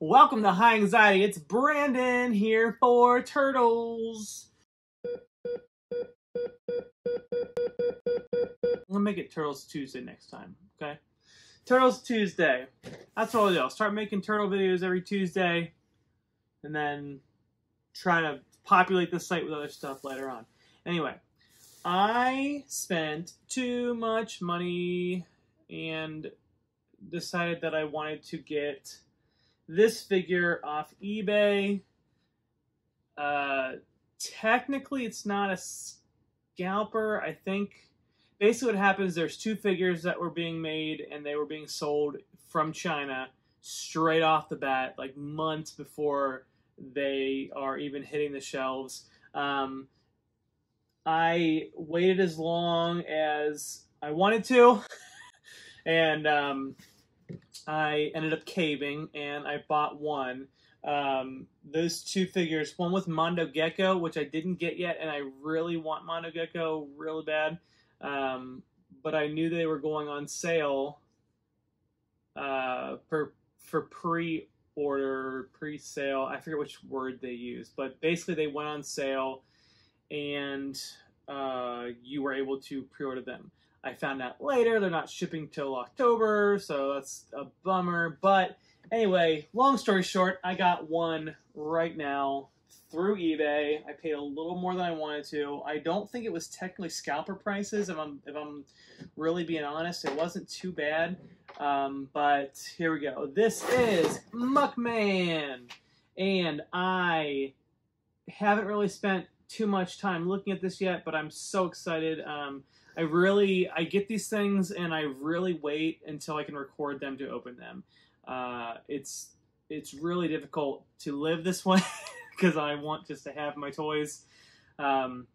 Welcome to High Anxiety. It's Brandon here for Turtles. We'll make it Turtles Tuesday next time, okay? Turtles Tuesday. That's what I'll do. I'll start making turtle videos every Tuesday and then try to populate the site with other stuff later on. Anyway, I spent too much money and decided that I wanted to get this figure off eBay. Uh, technically, it's not a scalper. I think basically what happens there's two figures that were being made and they were being sold from China straight off the bat, like months before they are even hitting the shelves. Um, I waited as long as I wanted to, and um, I ended up caving and I bought one. Um, those two figures, one with Mondo Gecko, which I didn't get yet, and I really want Mondo Gecko really bad. Um, but I knew they were going on sale uh, for for pre order, pre sale. I forget which word they used, but basically they went on sale, and uh, you were able to pre order them. I found out later they're not shipping till October, so that's a bummer. But anyway, long story short, I got one right now through eBay. I paid a little more than I wanted to. I don't think it was technically scalper prices. If I'm if I'm really being honest, it wasn't too bad. Um, but here we go. This is Muckman, and I haven't really spent too much time looking at this yet, but I'm so excited. Um, I really I get these things and I really wait until I can record them to open them. Uh, it's it's really difficult to live this way because I want just to have my toys. Um,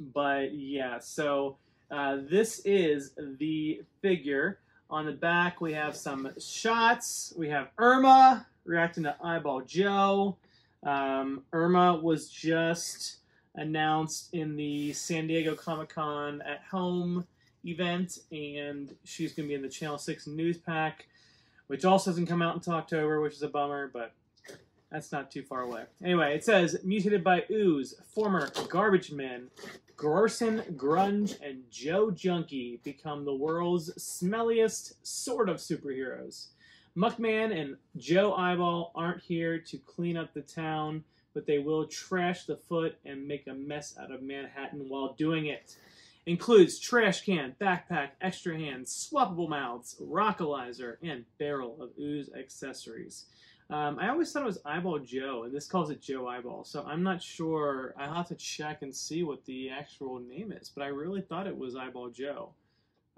but yeah, so uh, this is the figure. On the back, we have some shots. We have Irma reacting to Eyeball Joe. Um, Irma was just announced in the San Diego Comic Con at Home event, and she's going to be in the Channel 6 News Pack, which also doesn't come out until October, which is a bummer, but that's not too far away. Anyway, it says mutated by ooze, former garbage men, Garson Grunge, and Joe Junkie become the world's smelliest sort of superheroes. Muckman and Joe Eyeball aren't here to clean up the town but they will trash the foot and make a mess out of Manhattan while doing it. Includes trash can, backpack, extra hands, swappable mouths, rockalizer, and barrel of ooze accessories. Um, I always thought it was Eyeball Joe, and this calls it Joe Eyeball, so I'm not sure. I'll have to check and see what the actual name is, but I really thought it was Eyeball Joe.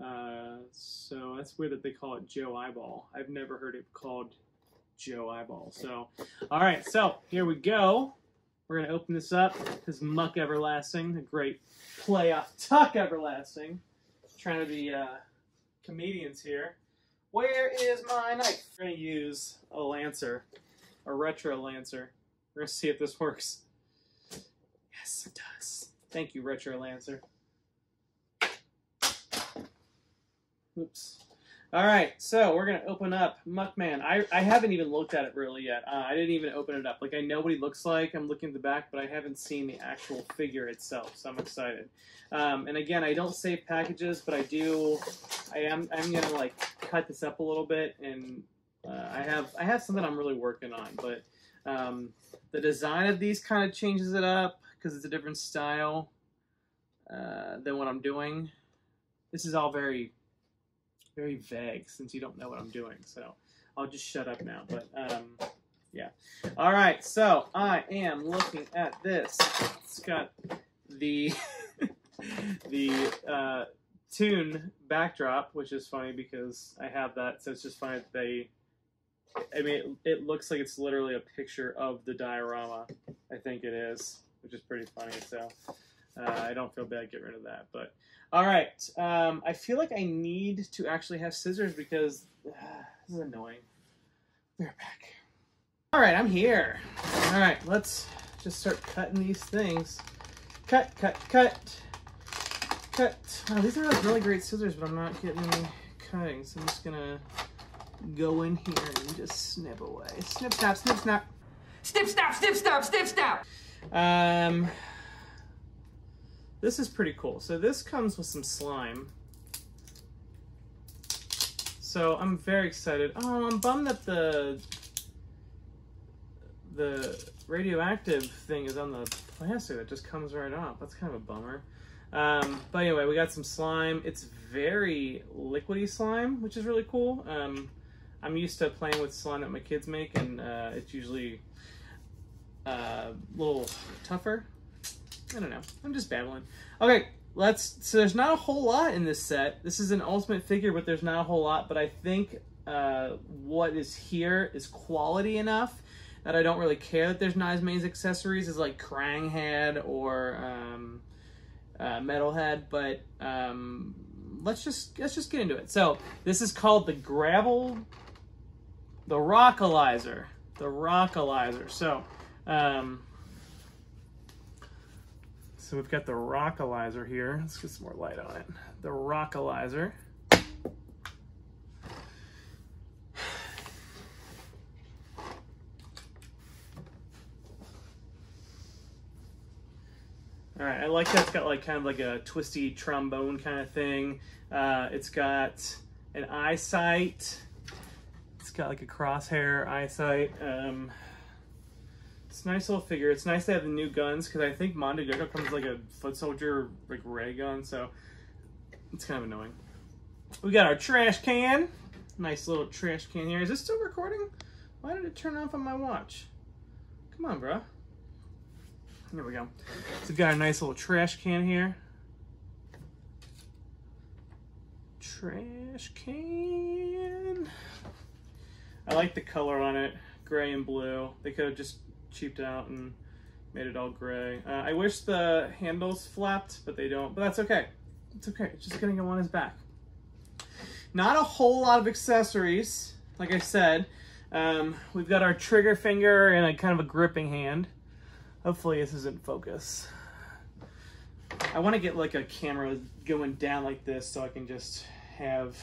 Uh, so that's weird that they call it Joe Eyeball. I've never heard it called Joe Eyeball. So, all right, so here we go. We're going to open this up. This Muck Everlasting, a great play off Tuck Everlasting. Trying to be uh, comedians here. Where is my knife? We're going to use a Lancer, a Retro Lancer. We're going to see if this works. Yes, it does. Thank you, Retro Lancer. Oops. All right, so we're gonna open up Muckman. I, I haven't even looked at it really yet. Uh, I didn't even open it up. Like I know what he looks like. I'm looking at the back, but I haven't seen the actual figure itself. So I'm excited. Um, and again, I don't save packages, but I do. I am I'm gonna like cut this up a little bit, and uh, I have I have something I'm really working on. But um, the design of these kind of changes it up because it's a different style uh, than what I'm doing. This is all very very vague since you don't know what I'm doing. So I'll just shut up now. But um, yeah. All right. So I am looking at this. It's got the the uh, toon backdrop, which is funny because I have that. So it's just funny that they. I mean, it, it looks like it's literally a picture of the diorama. I think it is, which is pretty funny. So uh, I don't feel bad getting rid of that. But all right, um, I feel like I need to actually have scissors because uh, this is annoying. We're back. All right, I'm here. All right, let's just start cutting these things. Cut, cut, cut, cut. These are really great scissors, but I'm not getting any cutting, so I'm just gonna go in here and just snip away. Snip, snap, snip, snap. Snip, snap, snip, snap, snip, snap. Um, this is pretty cool. So this comes with some slime. So I'm very excited. Oh, I'm bummed that the the radioactive thing is on the plastic that just comes right off. That's kind of a bummer. Um, but anyway, we got some slime. It's very liquidy slime, which is really cool. Um, I'm used to playing with slime that my kids make, and uh, it's usually uh, a little tougher. I don't know. I'm just babbling. Okay, let's. So there's not a whole lot in this set. This is an ultimate figure, but there's not a whole lot. But I think uh, what is here is quality enough that I don't really care that there's not as many accessories as like Krang had or um, uh, Metalhead. But um, let's just let's just get into it. So this is called the Gravel, the Rockalizer, the Rockalizer. So. Um, so we've got the Rockalizer here. Let's get some more light on it. The Rockalizer. All right, I like that it's got like kind of like a twisty trombone kind of thing. Uh, it's got an eyesight. It's got like a crosshair eyesight. Um, it's a nice little figure. It's nice to have the new guns because I think Mondo Gecko comes like a foot soldier like ray gun, so it's kind of annoying. We got our trash can. Nice little trash can here. Is this still recording? Why did it turn off on my watch? Come on, bro. There we go. So we've got a nice little trash can here. Trash can. I like the color on it, gray and blue. They could have just cheaped out and made it all gray. Uh, I wish the handles flapped, but they don't. But that's okay. It's okay. It's just gonna go on his back. Not a whole lot of accessories, like I said. Um, we've got our trigger finger and a kind of a gripping hand. Hopefully this isn't focus. I want to get like a camera going down like this so I can just have...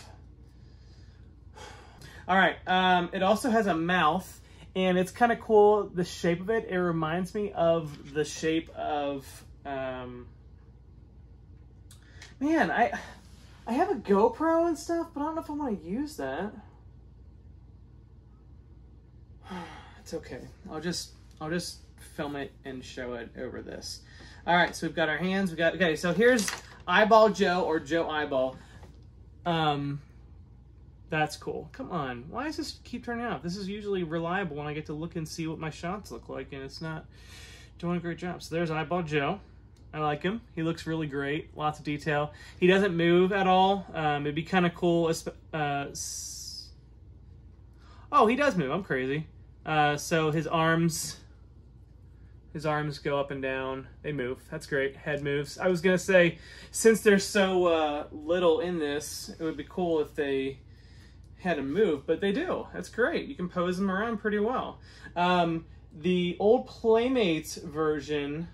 All right, um, it also has a mouth and it's kind of cool, the shape of it. It reminds me of the shape of... Um... Man, I... I have a GoPro and stuff, but I don't know if I want to use that. It's okay. I'll just I'll just film it and show it over this. All right, so we've got our hands. We got okay. So here's Eyeball Joe or Joe Eyeball. Um, that's cool. Come on, why does this keep turning off? This is usually reliable when I get to look and see what my shots look like, and it's not doing a great job. So there's Eyeball Joe. I like him. He looks really great. Lots of detail. He doesn't move at all. Um, it'd be kind of cool. Uh, oh, he does move. I'm crazy. Uh, so his arms, his arms go up and down. They move. That's great. Head moves. I was gonna say, since there's so uh, little in this, it would be cool if they had him move, but they do. That's great. You can pose them around pretty well. Um, the old Playmates version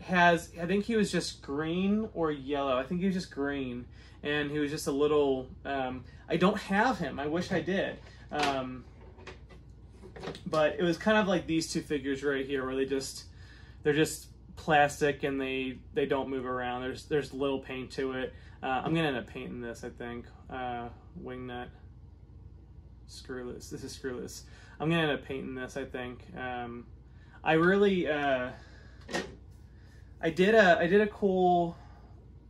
has I think he was just green or yellow. I think he was just green, and he was just a little. Um, I don't have him. I wish I did. Um, but it was kind of like these two figures right here, where they just they're just plastic and they they don't move around. There's there's little paint to it. Uh, I'm gonna end up painting this. I think uh, wingnut. Screwloose. This is Screwloose. I'm gonna end up painting this. I think. Um, I really. Uh, I did a I did a cool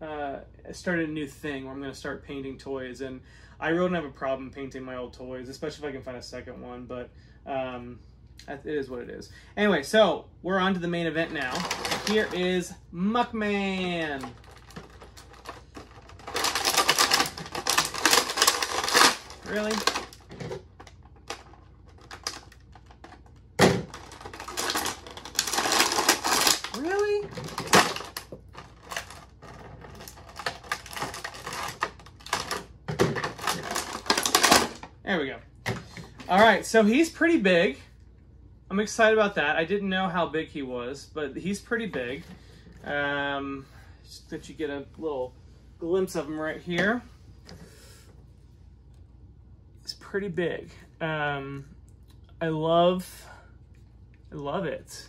uh, started a new thing where I'm gonna start painting toys and I really don't have a problem painting my old toys, especially if I can find a second one, but um, it is what it is. Anyway, so we're on to the main event now. Here is Muckman. Really? There we go. All right, so he's pretty big. I'm excited about that. I didn't know how big he was, but he's pretty big. Um, just that you get a little glimpse of him right here. He's pretty big. Um, I love, I love it.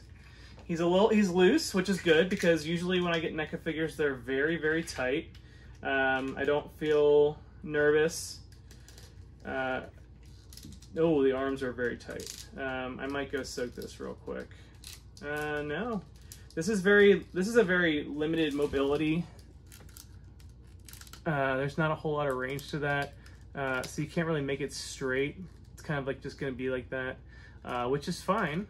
He's a little, he's loose, which is good because usually when I get NECA figures, they're very, very tight. Um, I don't feel nervous. Uh, oh, the arms are very tight. Um, I might go soak this real quick. Uh, no, this is very, this is a very limited mobility. Uh, there's not a whole lot of range to that. Uh, so you can't really make it straight. It's kind of like just gonna be like that, uh, which is fine.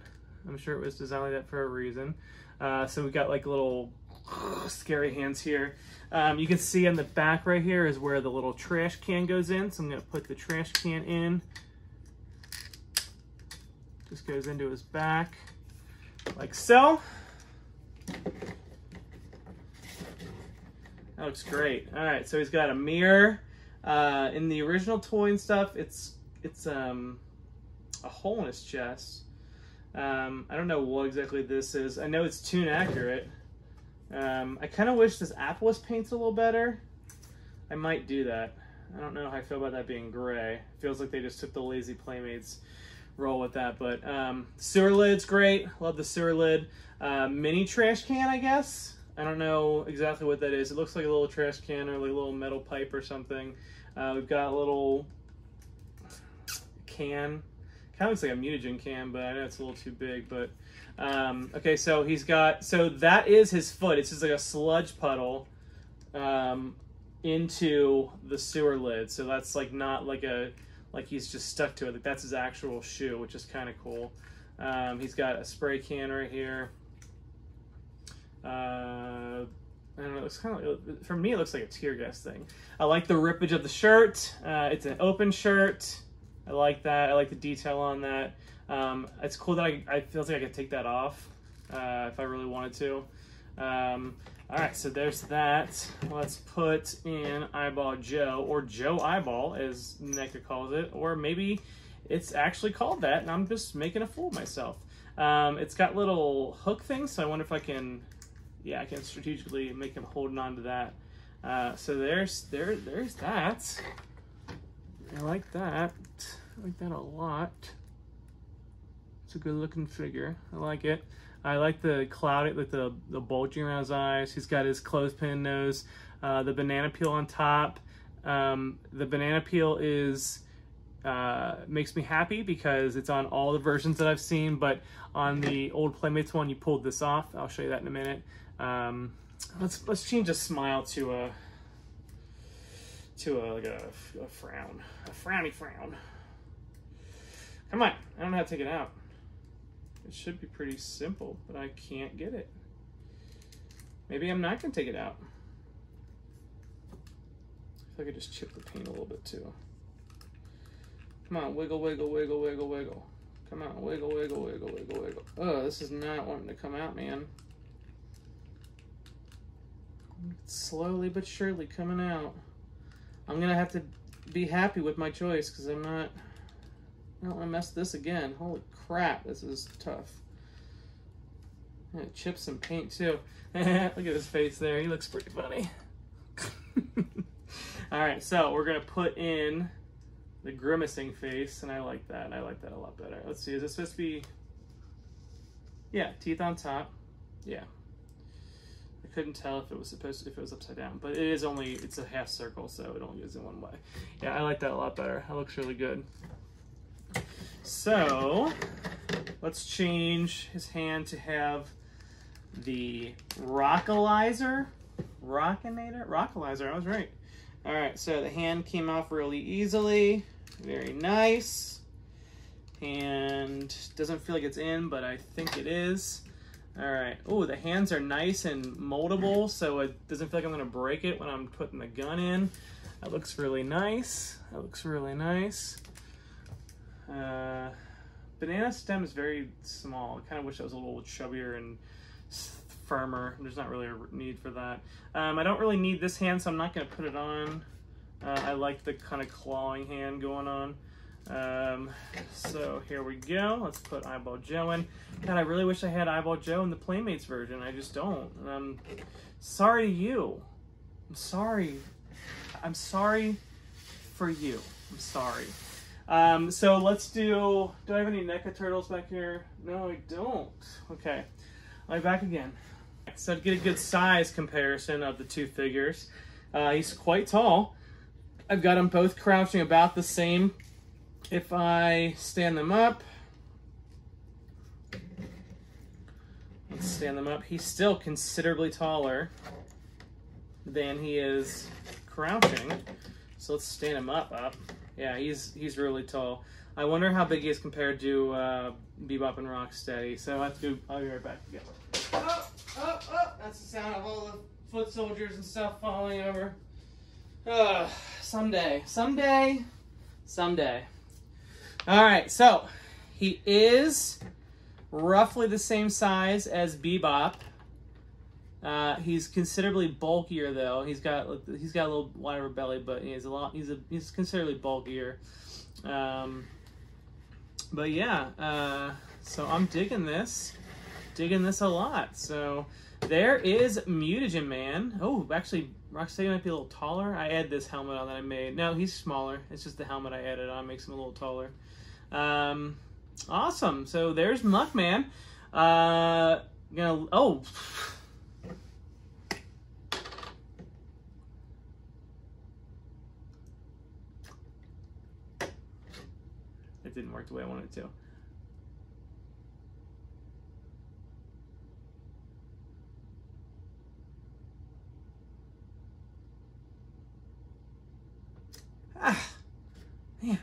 I'm sure it was designed like that for a reason. Uh, so we got like little scary hands here. Um, you can see on the back right here is where the little trash can goes in. So I'm gonna put the trash can in. Just goes into his back like so. That looks great. All right, so he's got a mirror. Uh, in the original toy and stuff, it's it's um, a hole in his chest. Um, I don't know what exactly this is. I know it's toon accurate. Um, I kind of wish this Apples paint's a little better. I might do that. I don't know how I feel about that being gray. feels like they just took the lazy Playmates roll with that. But um, sewer lid's great. Love the sewer lid. Uh, mini trash can, I guess. I don't know exactly what that is. It looks like a little trash can or like a little metal pipe or something. Uh, we've got a little can. Kind of looks like a mutagen can, but I know it's a little too big. But um, okay, so he's got so that is his foot. It's just like a sludge puddle um, into the sewer lid. So that's like not like a like he's just stuck to it. Like that's his actual shoe, which is kind of cool. Um, he's got a spray can right here. Uh, I don't know. It's kind of for me. It looks like a tear gas thing. I like the rippage of the shirt. Uh, it's an open shirt. I like that. I like the detail on that. Um, it's cool that I, I feel like I could take that off uh, if I really wanted to. Um, all right, so there's that. Let's put in Eyeball Joe, or Joe Eyeball, as NECA calls it, or maybe it's actually called that, and I'm just making a fool of myself. Um, it's got little hook things, so I wonder if I can yeah, I can strategically make him holding on to that. Uh, so there's there there's that. I like that. I like that a lot. It's a good looking figure. I like it. I like the cloud, like the the bulging around his eyes. He's got his clothespin nose. Uh, the banana peel on top. Um, the banana peel is uh, makes me happy because it's on all the versions that I've seen, but on the old Playmates one, you pulled this off. I'll show you that in a minute. Um, let's let's change a smile to a to a like a, a frown, a frowny frown. Come on, I don't know how to take it out. It should be pretty simple, but I can't get it. Maybe I'm not gonna take it out. I could just chip the paint a little bit too. Come on, wiggle, wiggle, wiggle, wiggle, wiggle. Come on, wiggle, wiggle, wiggle, wiggle, wiggle. Oh, this is not wanting to come out, man. slowly but surely coming out. I'm gonna have to be happy with my choice because I'm not. I don't want to mess this again. Holy crap, this is tough. Chips and paint too. Look at his face there. He looks pretty funny. All right, so we're gonna put in the grimacing face, and I like that. I like that a lot better. Let's see. Is this supposed to be? Yeah, teeth on top. Yeah, I couldn't tell if it was supposed to, if it was upside down, but it is only, it's a half circle, so it only goes in one way. Yeah, I like that a lot better. That looks really good. So, let's change his hand to have the Rockalizer. Rockinator? Rockalizer, I was right. All right, so the hand came off really easily. Very nice. And doesn't feel like it's in, but I think it is. All right. Oh, the hands are nice and moldable, so it doesn't feel like I'm gonna break it when I'm putting the gun in. That looks really nice. That looks really nice. Uh, banana stem is very small. I kind of wish it was a little chubbier and firmer. There's not really a need for that. Um, I don't really need this hand, so I'm not gonna put it on. Uh, I like the kind of clawing hand going on. Um, so here we go. Let's put Eyeball Joe in. God, I really wish I had Eyeball Joe in the Playmates version. I just don't. And I'm sorry to you. I'm sorry. I'm sorry for you. I'm sorry. Um, so let's do. Do I have any NECA turtles back here? No, I don't. Okay, I'm back again. So to get a good size comparison of the two figures, uh, he's quite tall. I've got them both crouching about the same. If I stand them up, let's stand them up. He's still considerably taller than he is crouching. So let's stand him up. Up. Yeah, he's he's really tall. I wonder how big he is compared to uh, Bebop and Rocksteady. So I have to. I'll be right back again. Oh, oh, oh! That's the sound of all the foot soldiers and stuff falling over. Uh, someday, someday, someday. All right, so he is roughly the same size as Bebop. Uh, he's considerably bulkier though. He's got he's got a little wider belly, but he's a lot. He's a he's considerably bulkier. Um, but yeah, uh, so I'm digging this, digging this a lot. So there is Mutagen Man. Oh, actually, Rocksteady might be a little taller. I add this helmet on that I made. No, he's smaller. It's just the helmet I added on makes him a little taller. Um, awesome. So there's Muckman. Uh, gonna oh. It didn't work the way I wanted to. Ah, man,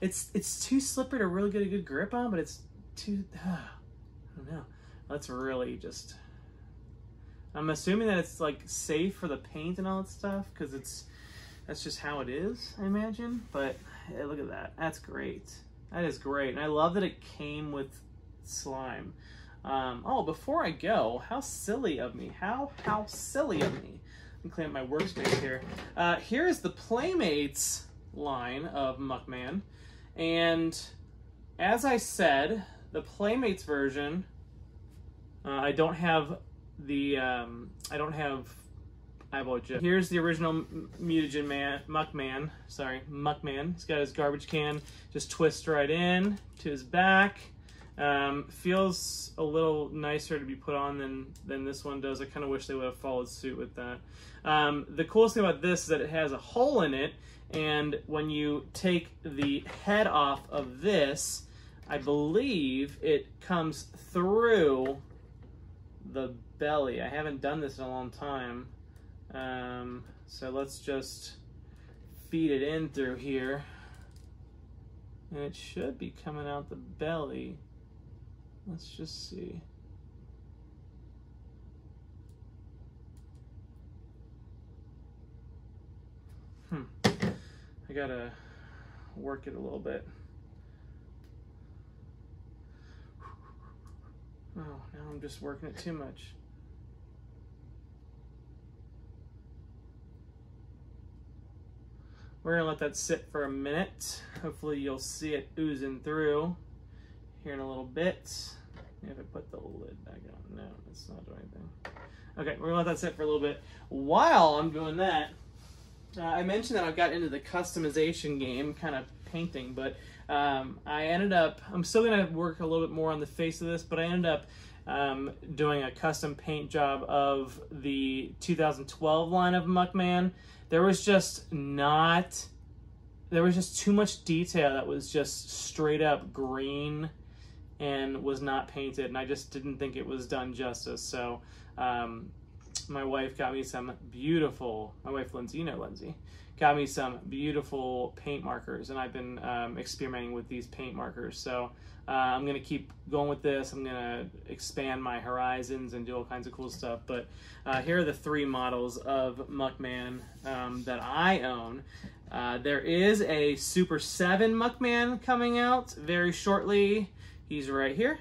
it's it's too slippery to really get a good grip on, but it's too. Ah, I don't know. That's really just. I'm assuming that it's like safe for the paint and all that stuff because it's that's just how it is, I imagine. But hey, look at that. That's great. That is great. And I love that it came with slime. Um, oh, before I go, how silly of me. How, how silly of me. Let me clean up my workspace here. Uh, here is the Playmates line of Muckman. And as I said, the Playmates version, uh, I don't have the, um, I don't have Here's the original Mutagen Man, Muckman. Sorry, Muckman. He's got his garbage can, just twist right in to his back. Um, feels a little nicer to be put on than than this one does. I kind of wish they would have followed suit with that. Um, the coolest thing about this is that it has a hole in it, and when you take the head off of this, I believe it comes through the belly. I haven't done this in a long time. Um, so let's just feed it in through here. And it should be coming out the belly. Let's just see. Hmm. I gotta work it a little bit. Oh, now I'm just working it too much. We're gonna let that sit for a minute. Hopefully you'll see it oozing through here in a little bit. If I put the lid back on, no, it's not doing anything. Okay, we're gonna let that sit for a little bit. While I'm doing that, uh, I mentioned that I've got into the customization game, kind of painting, but um, I ended up, I'm still gonna work a little bit more on the face of this, but I ended up um, doing a custom paint job of the 2012 line of Muckman there was just not there was just too much detail that was just straight up green and was not painted and i just didn't think it was done justice. So um, my wife got me some beautiful my wife lindsay you know lindsay got me some beautiful paint markers and i've been um, experimenting with these paint markers so uh, I'm gonna keep going with this. I'm gonna expand my horizons and do all kinds of cool stuff. But uh, here are the three models of Muckman um, that I own. Uh, there is a Super 7 Muckman coming out very shortly. He's right here.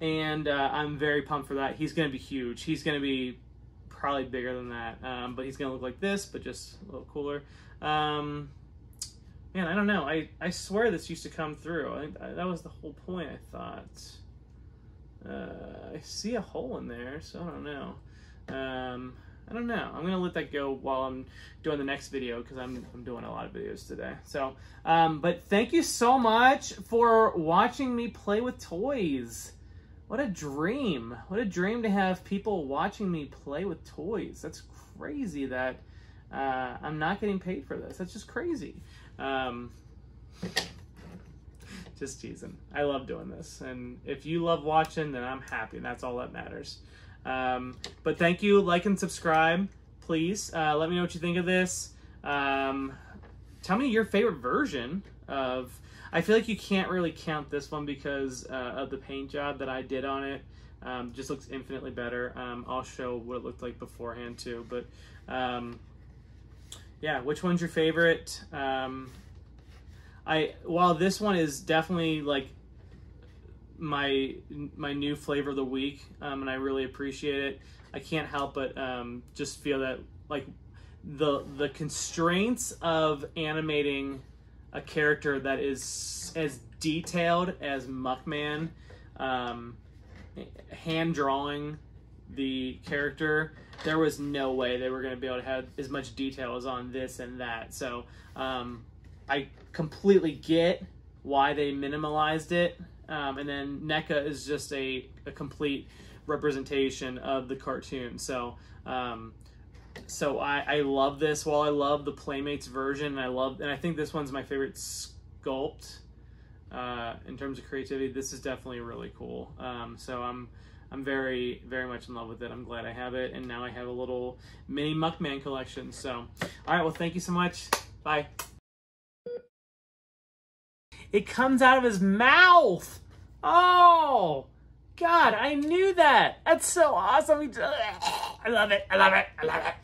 And uh, I'm very pumped for that. He's gonna be huge. He's gonna be probably bigger than that. Um, but he's gonna look like this, but just a little cooler. Um, Man, I don't know. I, I swear this used to come through. I, I, that was the whole point, I thought. Uh, I see a hole in there, so I don't know. Um, I don't know. I'm gonna let that go while I'm doing the next video because I'm I'm doing a lot of videos today. So, um, but thank you so much for watching me play with toys. What a dream! What a dream to have people watching me play with toys. That's crazy that uh, I'm not getting paid for this. That's just crazy. Um, just teasing. I love doing this, and if you love watching, then I'm happy, and that's all that matters. Um, but thank you, like and subscribe, please. Uh, let me know what you think of this. Um, tell me your favorite version of. I feel like you can't really count this one because uh, of the paint job that I did on it. Um, just looks infinitely better. Um, I'll show what it looked like beforehand too. But um, yeah, which one's your favorite? Um, I while this one is definitely like my my new flavor of the week, um, and I really appreciate it. I can't help but um, just feel that like the the constraints of animating a character that is as detailed as Muckman, um, hand drawing the character, there was no way they were going to be able to have as much detail as on this and that. So um, I completely get why they minimalized it. Um, and then NECA is just a, a complete representation of the cartoon. So um, so I, I love this. While I love the Playmates version, I love and I think this one's my favorite sculpt uh, in terms of creativity. This is definitely really cool. Um, so I'm I'm very very much in love with it. I'm glad I have it, and now I have a little mini Muckman collection. So all right, well thank you so much. Bye. It comes out of his mouth. Oh. God, I knew that. That's so awesome. I love it. I love it. I love it.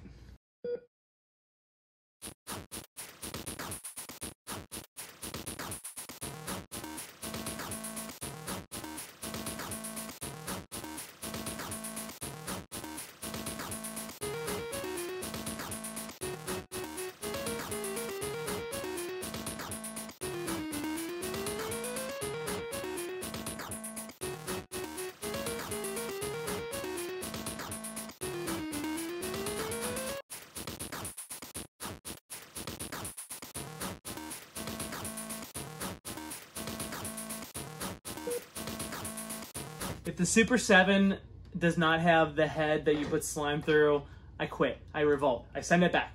If the Super 7 does not have the head that you put slime through, I quit. I revolt. I send it back.